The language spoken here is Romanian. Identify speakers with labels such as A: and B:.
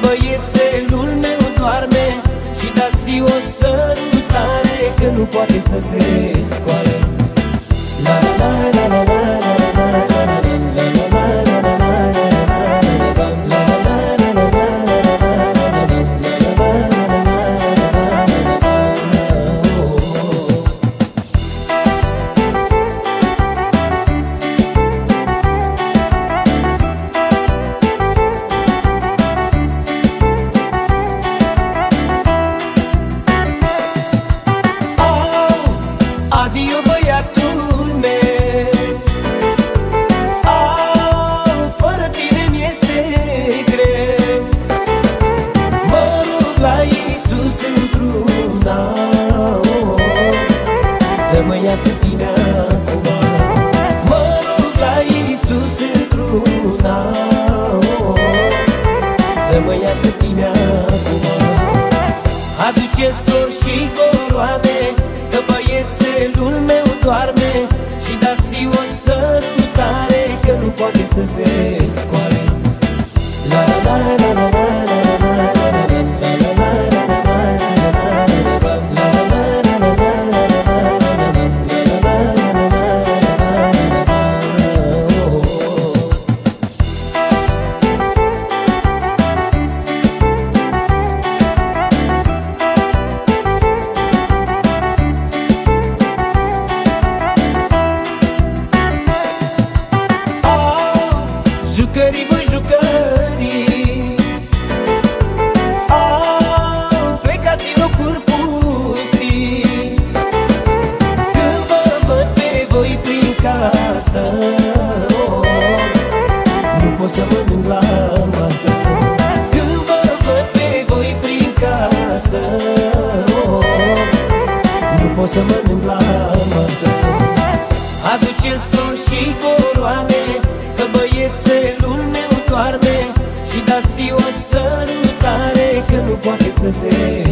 A: Că băiețelul meu doarme. Și dați-i o sărutare Că nu poate să se scoale La la la la la la Să mă ia cu tine acum. Mă rog la Iisus într-una oh, Să mă ia cu tine acum. Aduceți flori și coroane Că băiețelul meu doarme Jucării voi jucării. Au plecați în locuri pustii Când vă văd pe voi prin casă oh, Nu pot să mănânc la masă. Când vă văd pe voi prin casă oh, Nu pot să mănânc la masă. Aduceți flori și coroane Că băiețelul meu doarme Și dați-i o sărutare Că nu poate să se scoale